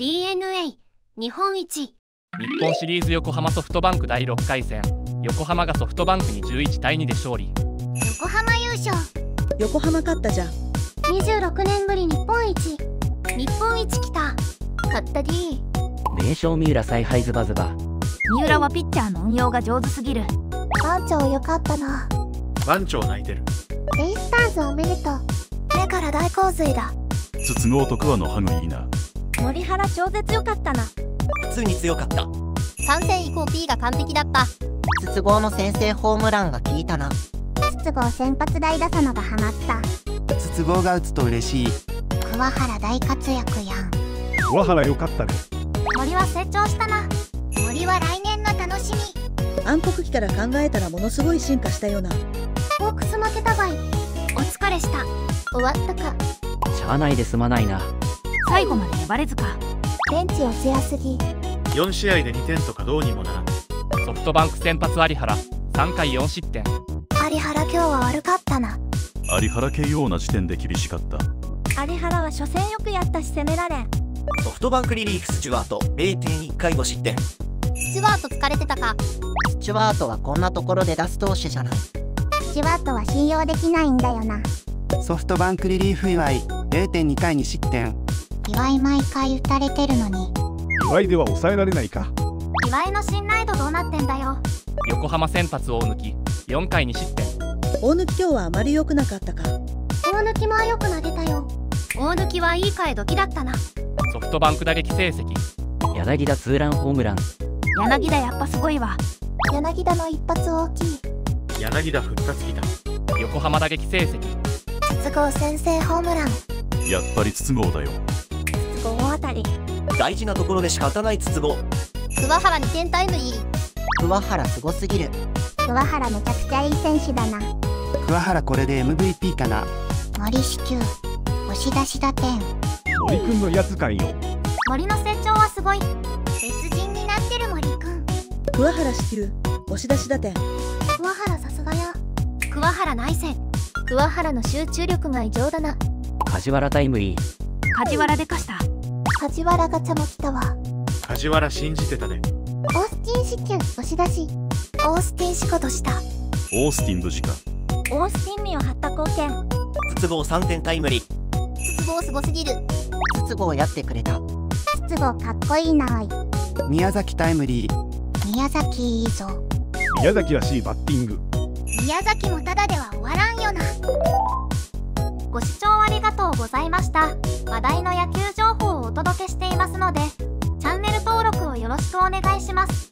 DNA 日本一。日本シリーズ横浜ソフトバンク第6回戦。横浜がソフトバンクに11対2で勝利。横浜優勝。横浜勝ったじゃん。26年ぶり日本一。日本一来た。勝ったり名将三浦采配ズバズバ。三浦はピッチャーの運用が上手すぎる。番長よかったな。番長泣いてる。ベイスターズおめでとう。目から大洪水だ。筒香と桑のハグいいな森原超絶良かったな。普通に強かった。3戦以降 P が完璧だった。筒香の先制ホームランが効いたな。筒香先発代打者のがハマった。筒香が打つと嬉しい。桑原大活躍やん。桑原よかったね。森は成長したな。森は来年の楽しみ。暗黒期から考えたらものすごい進化したよな。ホークス負けたばい。お疲れした。終わったかしゃあないで済まないな最後まで粘れずか。ベンチを強すぎ。4試合で2点とかどうにもならん。ソフトバンク先発有原。3回4失点。有原今日は悪かったな。有原 KO な時点で厳しかった。有原は初戦よくやったし攻められん。ソフトバンクリリーフスチュワート0.1回5失点。スチュワート疲れてたか。スチュワートはこんなところで出す投手じゃない。スチュワートは信用できないんだよな。ソフトバンクリリーフ祝い0.2回に失点岩井毎回打たれてるのに。岩井では抑えられないか。岩井の信頼度どうなってんだよ。横浜先発大貫。4回2失点。大貫今日はあまり良くなかったか。大貫もよく投げたよ。大貫はいい替え時だったな。ソフトバンク打撃成績。柳田ツーランホームラン。柳田やっぱすごいわ。柳田の一発大きい。柳田復活きた横浜打撃成績。筒香先制ホームラン。やっぱり筒香だよ筒香あたり。大事なところで仕方ない筒香桑原2点タイムリー桑原すごすぎる。桑原めちゃくちゃいい選手だな。桑原これで MVP かな。森支給押し出し打点。森くんのやつかいよ。森の成長はすごい。別人になってる森くん。桑原仕切る？押し出し打点。桑原さすがや。桑原内戦。桑原の集中力が異常だな。梶原タイムリー。梶原でかした梶原ガチャも来たわ。梶原信じてたでオースティン支給押し出し。オースティン仕事した。オースティン無事かオースティンミを張った貢献。筒香3点タイムリー。筒香すごすぎる。筒香やってくれた。筒香かっこいいな宮崎タイムリー。宮崎いいぞ。宮崎らしいバッティング。宮崎もただでは終わらんよな。ご視聴ありがとうございました。話題の野球情報をお届けしていますのでチャンネル登録をよろしくお願いします。